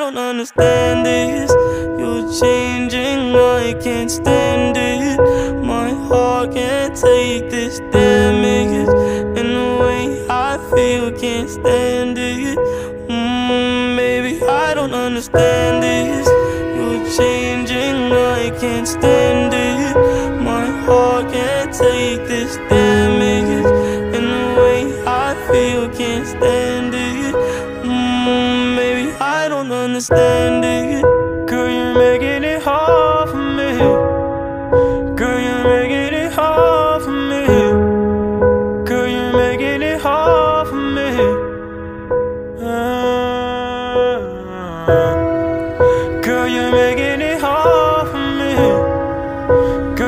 understand this. You're changing, I can't stand it. My heart can't take this damage. And the way I feel, can't stand it. Mm, baby, I don't understand this. You're changing, I can't stand it. My heart can't take this damage. And the way I feel, can't stand it. Understand it. Girl, you're making it hard for me. Girl, you're making it hard for me. Girl, you're making it hard for me. Ah. Girl, you're making it hard for me. Girl,